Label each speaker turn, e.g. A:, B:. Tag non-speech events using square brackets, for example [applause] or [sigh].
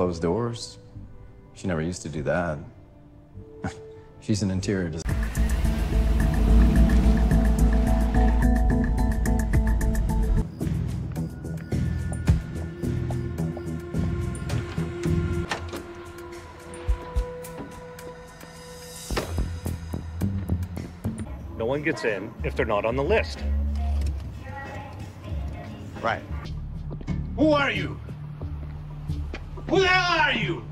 A: closed doors. She never used to do that. [laughs] She's an interior designer.
B: No one gets in if they're not on the list.
C: Right.
D: Who are you? Who the hell are you?